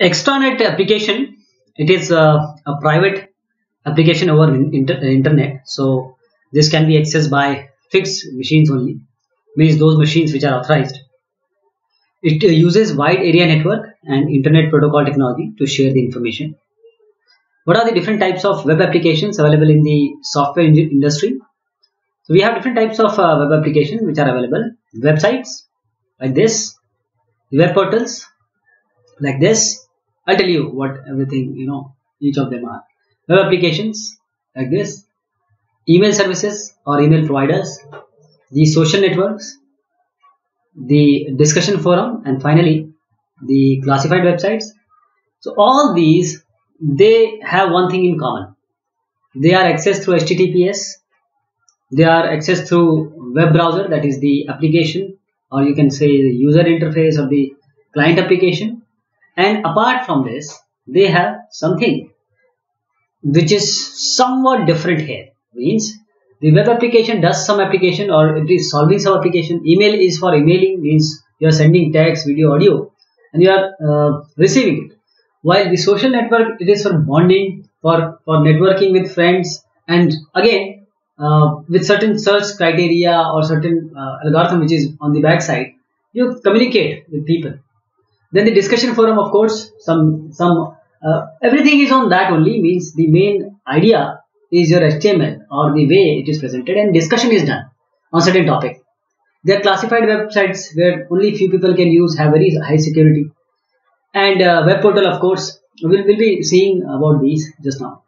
Extranet application, it is uh, a private application over inter internet. So this can be accessed by fixed machines only, means those machines which are authorized. It uh, uses wide area network and internet protocol technology to share the information. What are the different types of web applications available in the software industry? So we have different types of uh, web applications which are available. Websites like this, web portals like this, I'll tell you what everything, you know, each of them are. Web applications like this, email services or email providers, the social networks, the discussion forum, and finally the classified websites. So all these, they have one thing in common. They are accessed through HTTPS. They are accessed through web browser, that is the application, or you can say the user interface of the client application and apart from this they have something which is somewhat different here. Means the web application does some application or it is solving some application. Email is for emailing means you are sending text video audio and you are uh, receiving it. While the social network it is for bonding for for networking with friends and again uh, with certain search criteria or certain uh, algorithm which is on the back side you communicate with people then the discussion forum, of course, some some uh, everything is on that only means the main idea is your HTML or the way it is presented and discussion is done on certain topic. There are classified websites where only few people can use, have very high security. And uh, web portal, of course, we'll, we'll be seeing about these just now.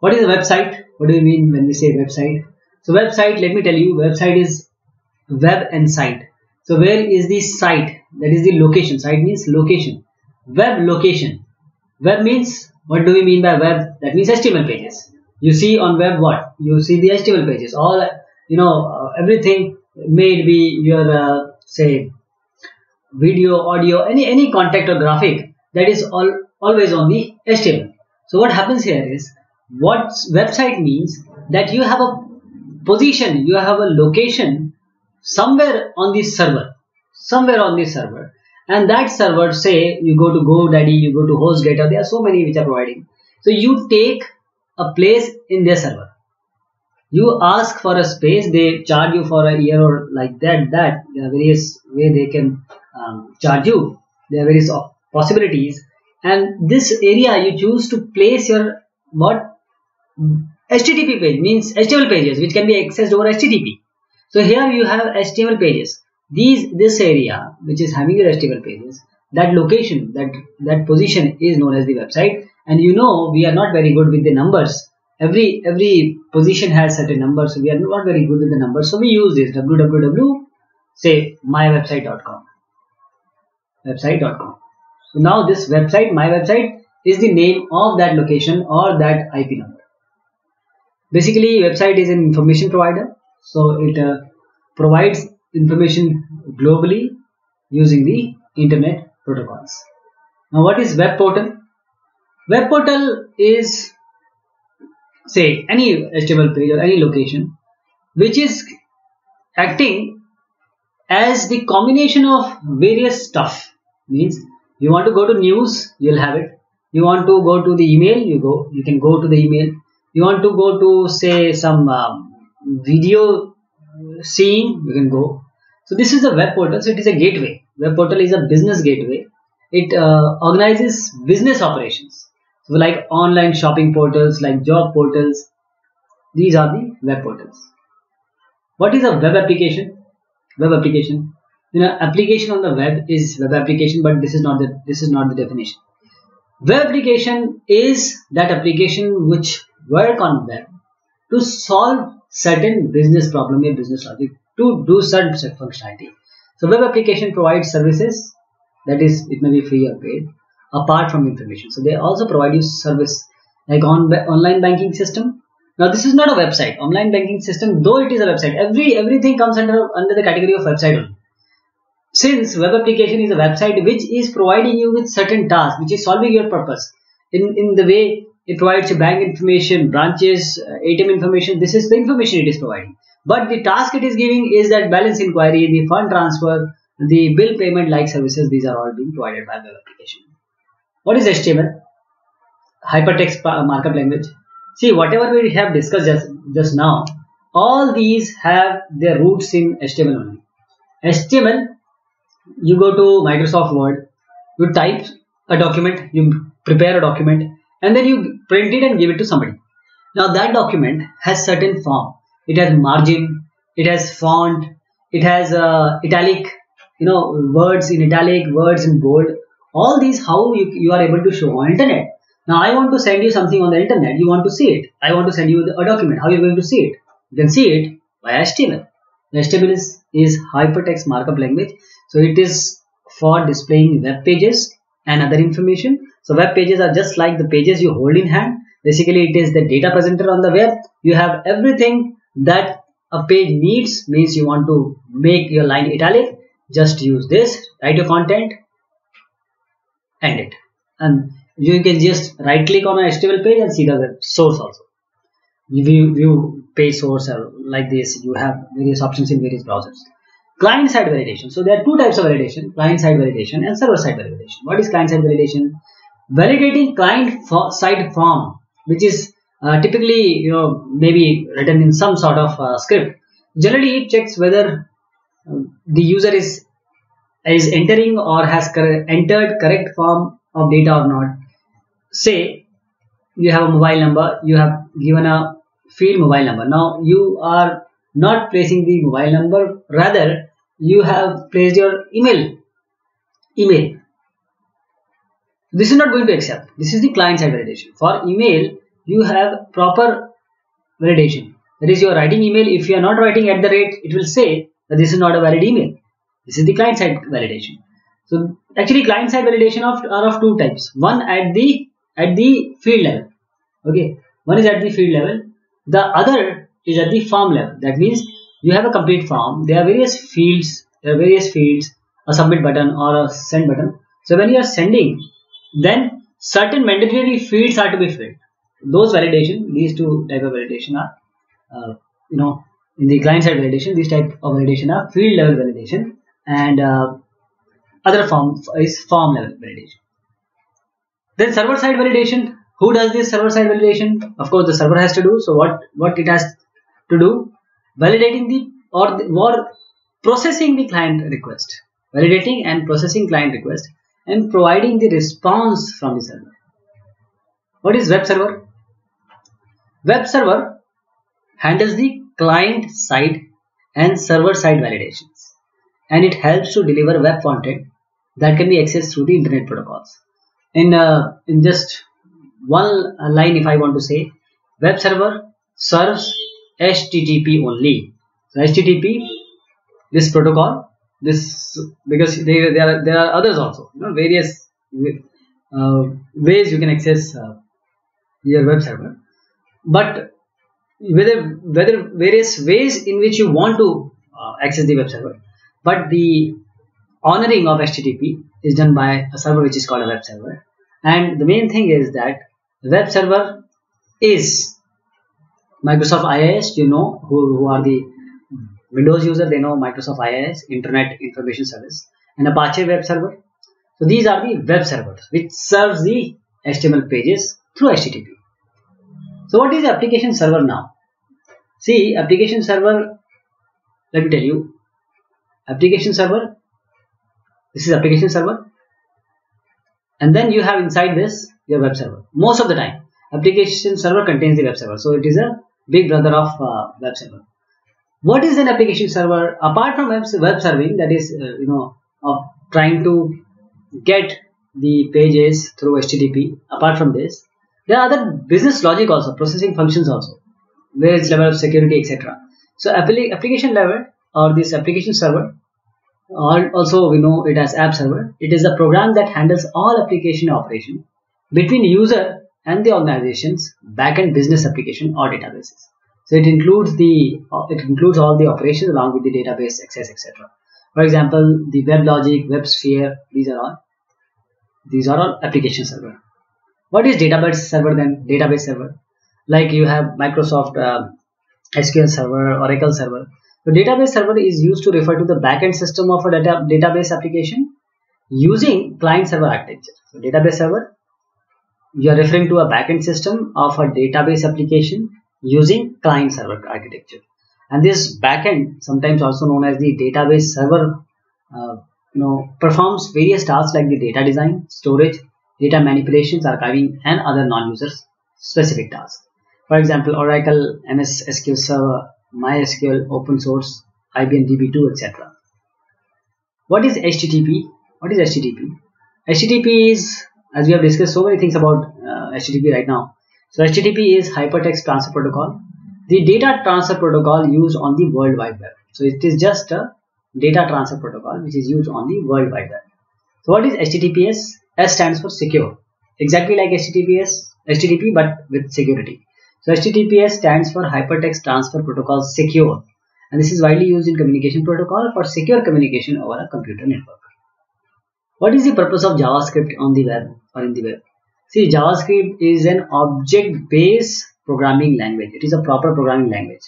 What is a website? What do we mean when we say website? So website, let me tell you, website is web and site. So where is the site? That is the location. Site means location. Web location. Web means what do we mean by web? That means HTML pages. You see on web what? You see the HTML pages. All you know uh, everything may be your uh, say video, audio, any any contact or graphic that is all always on the HTML. So what happens here is what website means that you have a position, you have a location somewhere on the server somewhere on the server. And that server say you go to godaddy you go to hostgator there are so many which are providing. So you take a place in their server. You ask for a space they charge you for a year or like that that there are various way they can um, charge you. There are various possibilities. And this area you choose to place your what? Http page means html pages which can be accessed over http so here you have HTML pages. These this area which is having your HTML pages, that location, that that position is known as the website. And you know we are not very good with the numbers. Every every position has certain numbers, so we are not very good with the numbers. So we use this www say mywebsite.com website.com. So now this website, my website, is the name of that location or that IP number. Basically, website is an information provider so it uh, provides information globally using the internet protocols. Now what is web portal? Web portal is say any HTML page or any location which is acting as the combination of various stuff means you want to go to news you'll have it you want to go to the email you go you can go to the email you want to go to say some um, video seeing you can go. So this is a web portal. So it is a gateway. Web portal is a business gateway. It uh, organizes business operations. So like online shopping portals like job portals. These are the web portals. What is a web application? Web application. You know application on the web is web application but this is not the this is not the definition. Web application is that application which work on web to solve certain business problem a business logic to do certain functionality. So web application provides services that is it may be free or paid apart from information. So they also provide you service like on online banking system. Now this is not a website. Online banking system, though it is a website, every everything comes under under the category of website. Since web application is a website which is providing you with certain tasks, which is solving your purpose in, in the way it provides bank information, branches, uh, ATM information. This is the information it is providing. But the task it is giving is that balance inquiry, the fund transfer, the bill payment like services, these are all being provided by web application. What is HTML? Hypertext markup language. See, whatever we have discussed just, just now, all these have their roots in HTML only. HTML, you go to Microsoft Word, you type a document, you prepare a document, and then you print it and give it to somebody. Now that document has certain form. It has margin, it has font, it has uh, italic, you know, words in italic, words in bold. All these how you, you are able to show on internet. Now I want to send you something on the internet. You want to see it. I want to send you a document. How are you going to see it? You can see it by HTML. HTML is, is hypertext markup language. So it is for displaying web pages and other information. So web pages are just like the pages you hold in hand. Basically, it is the data presenter on the web. You have everything that a page needs means you want to make your line italic. Just use this, write your content, end it. And you can just right click on a HTML page and see the source also. You view, view page source uh, like this. You have various options in various browsers. Client side validation. So there are two types of validation: client side validation and server side validation. What is client side validation? Validating client side form, which is uh, typically you know maybe written in some sort of uh, script. Generally, it checks whether uh, the user is is entering or has cor entered correct form of data or not. Say you have a mobile number you have given a field mobile number. Now you are not placing the mobile number rather you have placed your email email this is not going to accept. This is the client side validation. For email you have proper validation. That is you are writing email. If you are not writing at the rate it will say that this is not a valid email. This is the client side validation. So actually client side validation of, are of two types. One at the at the field level. Okay? One is at the field level. The other is at the form level. That means you have a complete form there are various fields there are various fields a submit button or a send button. So when you are sending then certain mandatory fields are to be filled those validation these two type of validation are uh, you know in the client side validation these type of validation are field level validation and uh, other form is form level validation then server side validation. Who does this server side validation? Of course, the server has to do. So what what it has to do? Validating the or the, or processing the client request, validating and processing client request, and providing the response from the server. What is web server? Web server handles the client side and server side validations and it helps to deliver web content that can be accessed through the internet protocols in uh, in just one line if I want to say web server serves HTTP only so HTTP this protocol this because there, there are there are others also you know various uh, ways you can access uh, your web server but whether whether various ways in which you want to uh, access the web server but the honoring of HTTP is done by a server which is called a web server. And the main thing is that web server is Microsoft IIS, you know, who, who are the Windows user, they know Microsoft IIS, Internet Information Service, and Apache Web Server. So these are the web servers which serves the HTML pages through HTTP. So what is the application server now? See, application server, let me tell you, application server this is application server and then you have inside this your web server most of the time application server contains the web server so it is a big brother of uh, web server what is an application server apart from web, serving that is uh, you know of trying to get the pages through http apart from this there are other business logic also processing functions also various level of security etc so application level or this application server or also we know it as app server it is a program that handles all application operation between user and the organization's backend business application or databases so it includes the it includes all the operations along with the database access etc for example the WebLogic WebSphere these are all these are all application server. What is database server then? Database server. Like you have microsoft uh, sql server oracle server. The database server is used to refer to the backend system of a data, database application using client server architecture. So database server, you are referring to a backend system of a database application using client server architecture. And this backend, sometimes also known as the database server, uh, you know, performs various tasks like the data design, storage, data manipulations, archiving, and other non-users specific tasks. For example, Oracle, MS SQL Server, MySQL, open source, IBM DB2, etc. What is HTTP? What is HTTP? HTTP is, as we have discussed so many things about uh, HTTP right now. So HTTP is Hypertext Transfer Protocol, the data transfer protocol used on the World Wide Web. So it is just a data transfer protocol which is used on the World Wide Web. So what is HTTPS? S stands for secure. Exactly like HTTPS, HTTP but with security. So HTTPS stands for Hypertext Transfer Protocol Secure and this is widely used in communication protocol for secure communication over a computer network. What is the purpose of JavaScript on the web or in the web? See JavaScript is an object based programming language. It is a proper programming language.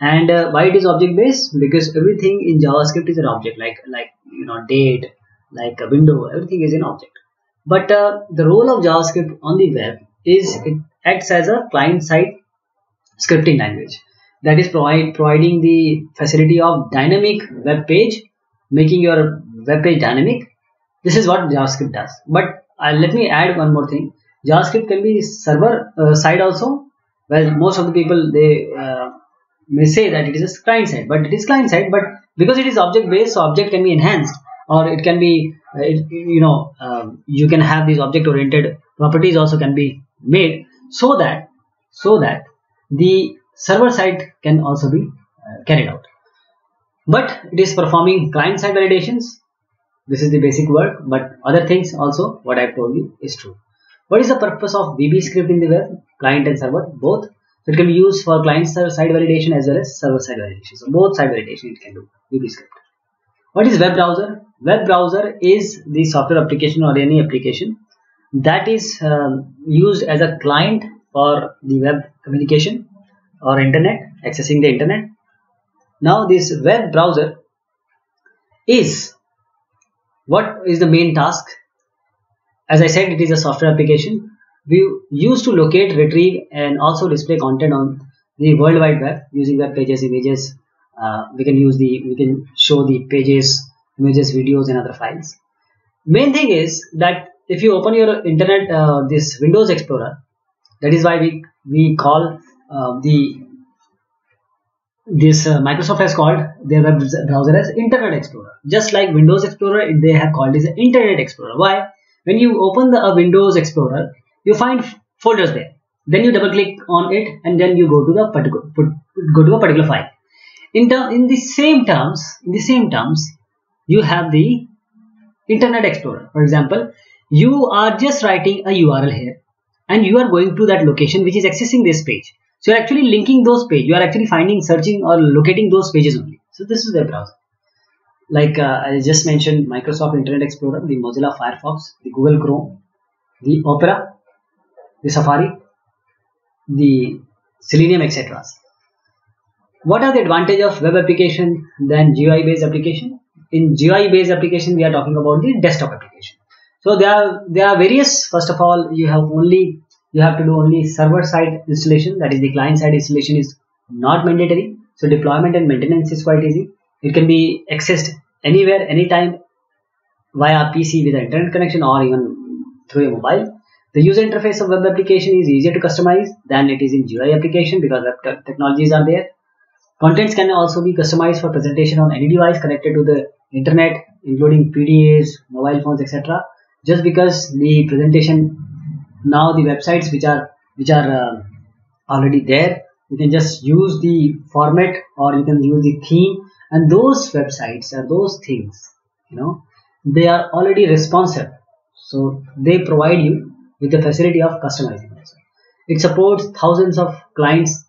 And uh, why it is object based? Because everything in JavaScript is an object like like you know date, like a window, everything is an object. But uh, the role of JavaScript on the web is it acts as a client-side scripting language that is provide, providing the facility of dynamic web page, making your web page dynamic. This is what JavaScript does. But uh, let me add one more thing. JavaScript can be server uh, side also. Well, most of the people they uh, may say that it is a client side, but it is client side. But because it is object based, so object can be enhanced, or it can be, uh, it, you know, um, you can have these object oriented properties also can be made so that so that the server side can also be uh, carried out but it is performing client side validations this is the basic work but other things also what i've told you is true what is the purpose of vb script in the web? Client and server both. So it can be used for client side validation as well as server side validation. So both side validation it can do vb script. What is web browser? Web browser is the software application or any application that is um, used as a client for the web communication or internet accessing the internet. Now this web browser is what is the main task as i said it is a software application. We use to locate retrieve and also display content on the world wide web using web pages images. Uh, we can use the we can show the pages images videos and other files. Main thing is that if you open your internet uh, this windows explorer that is why we we call uh, the this uh, microsoft has called their web browser as internet explorer. Just like windows explorer they have called this internet explorer. Why when you open the windows explorer you find folders there then you double click on it and then you go to the particular go to a particular file in the in the same terms in the same terms you have the internet explorer for example you are just writing a URL here and you are going to that location which is accessing this page. So you're actually linking those pages. You are actually finding, searching or locating those pages only. So this is the browser. Like uh, I just mentioned Microsoft Internet Explorer, the Mozilla Firefox, the Google Chrome, the Opera, the Safari, the Selenium, etc. What are the advantage of web application than GUI based application? In GUI based application, we are talking about the desktop application so there are there are various first of all you have only you have to do only server side installation that is the client side installation is not mandatory so deployment and maintenance is quite easy it can be accessed anywhere anytime via pc with an internet connection or even through a mobile the user interface of web application is easier to customize than it is in GUI application because web technologies are there. Contents can also be customized for presentation on any device connected to the internet, including PDAs, mobile phones, etc just because the presentation now the websites which are which are uh, already there you can just use the format or you can use the theme and those websites are those things you know. They are already responsive so they provide you with the facility of customizing it supports thousands of clients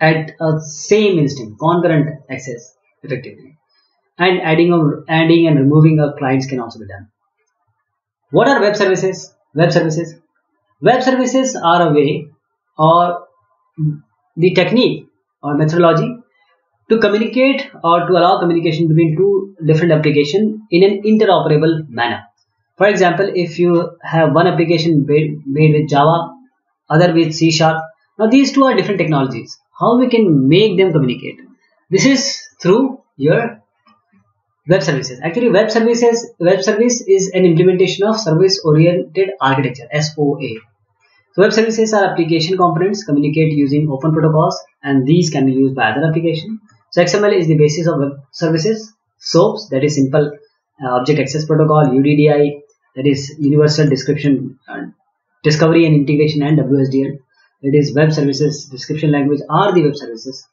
at a same instant concurrent access effectively. And adding or adding and removing of clients can also be done. What are web services? Web services. Web services are a way or the technique or methodology to communicate or to allow communication between two different applications in an interoperable manner. For example, if you have one application made, made with Java, other with C Sharp, now these two are different technologies. How we can make them communicate? This is through your web services. Actually, web services web service is an implementation of service oriented architecture SOA. So web services are application components communicate using open protocols and these can be used by other applications. So XML is the basis of web services. SOAPs that is simple uh, object access protocol, UDDI that is universal description uh, discovery and integration and WSDL that is web services description language are the web services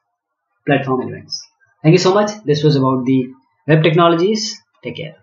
platform elements. Thank you so much. This was about the web technologies. Take care.